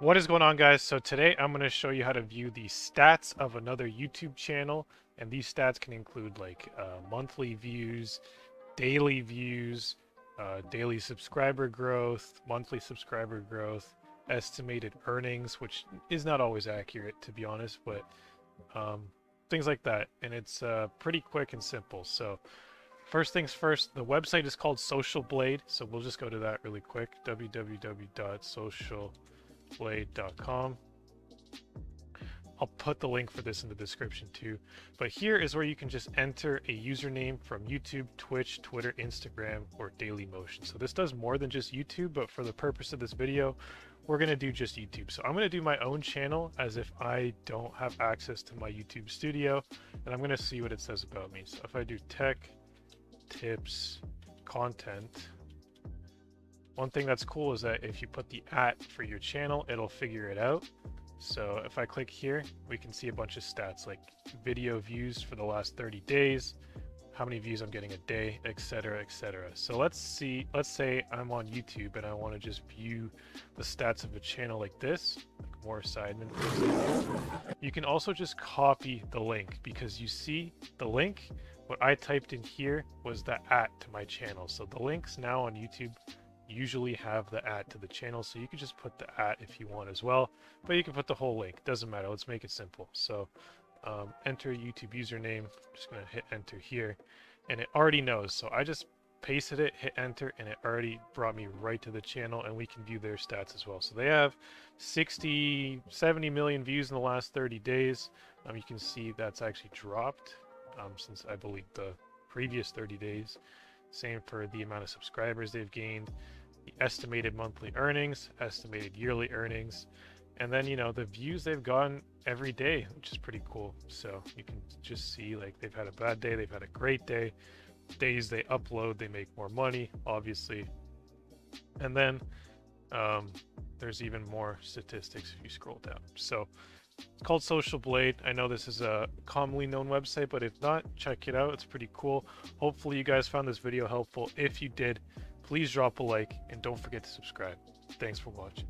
What is going on guys? So today I'm going to show you how to view the stats of another YouTube channel and these stats can include like uh, monthly views, daily views, uh, daily subscriber growth, monthly subscriber growth, estimated earnings, which is not always accurate to be honest, but um, things like that. And it's uh, pretty quick and simple. So first things first, the website is called Social Blade. So we'll just go to that really quick, www.social.com blade.com. I'll put the link for this in the description too. But here is where you can just enter a username from YouTube, Twitch, Twitter, Instagram, or Dailymotion. So this does more than just YouTube, but for the purpose of this video, we're going to do just YouTube. So I'm going to do my own channel as if I don't have access to my YouTube studio, and I'm going to see what it says about me. So if I do tech, tips, content, one thing that's cool is that if you put the at for your channel, it'll figure it out. So if I click here, we can see a bunch of stats like video views for the last 30 days, how many views I'm getting a day, etc, etc. So let's see, let's say I'm on YouTube and I want to just view the stats of a channel like this, like More Sidemen. You can also just copy the link because you see the link, what I typed in here was the at to my channel. So the links now on YouTube usually have the at to the channel, so you can just put the at if you want as well, but you can put the whole link, doesn't matter, let's make it simple. So um, enter YouTube username, I'm just to hit enter here, and it already knows, so I just pasted it, hit enter, and it already brought me right to the channel, and we can view their stats as well. So they have 60, 70 million views in the last 30 days. Um, you can see that's actually dropped um, since I believe the previous 30 days. Same for the amount of subscribers they've gained the estimated monthly earnings, estimated yearly earnings, and then, you know, the views they've gotten every day, which is pretty cool. So you can just see like they've had a bad day, they've had a great day. Days they upload, they make more money, obviously. And then um, there's even more statistics if you scroll down. So it's called Social Blade. I know this is a commonly known website, but if not, check it out. It's pretty cool. Hopefully you guys found this video helpful. If you did, please drop a like and don't forget to subscribe. Thanks for watching.